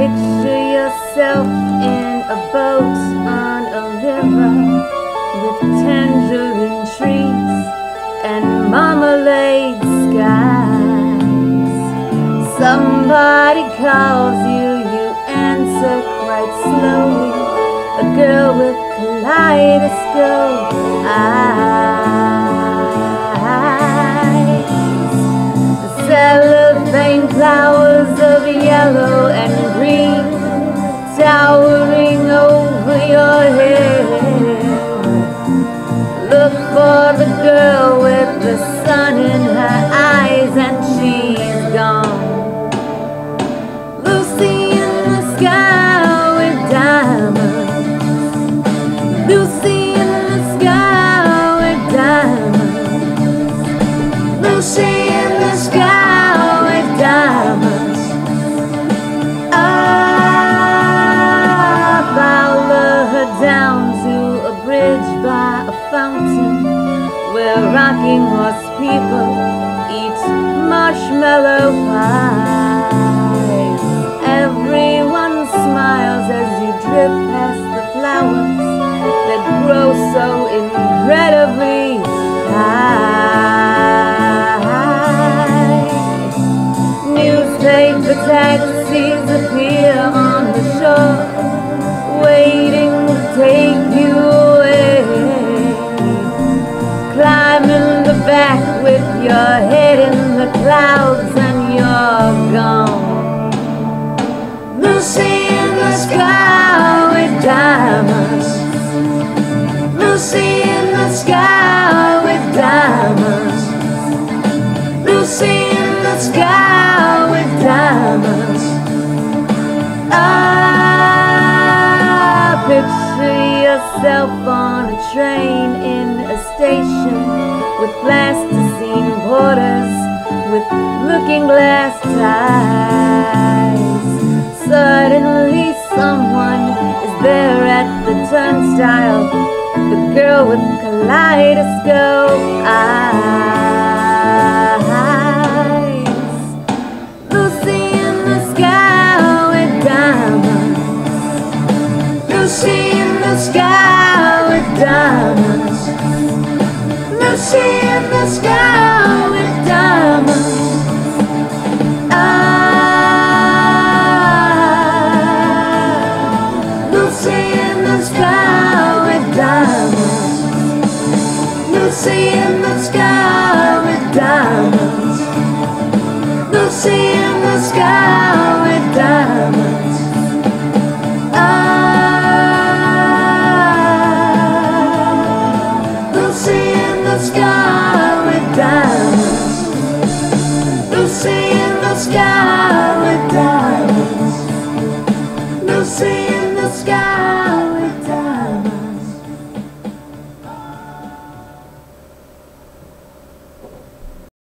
Picture yourself in a boat on a river with tangerine trees and marmalade skies. Somebody calls you, you answer quite slowly. A girl with kaleidoscope eyes. The cellophane flowers of yellow and towering over your head. Look for the girl with the sun in her eyes and she's gone. Lucy in the sky with diamonds. Lucy in the sky with diamonds. Lucy in the sky rocking horse people eat marshmallow with your head in the clouds and you're gone. Lucy in the sky yourself on a train in a station with plasticine porters with looking glass ties. Suddenly, someone is there at the turnstile. The girl with kaleidoscope eyes. Lucy in the sky with diamonds. Lucy diamonds. Lucy in the sky with diamonds. Ah, Lucy in the sky with diamonds. Lucy in the sky with diamonds. Lucy in the sky sky with diamonds. Lucy in the sky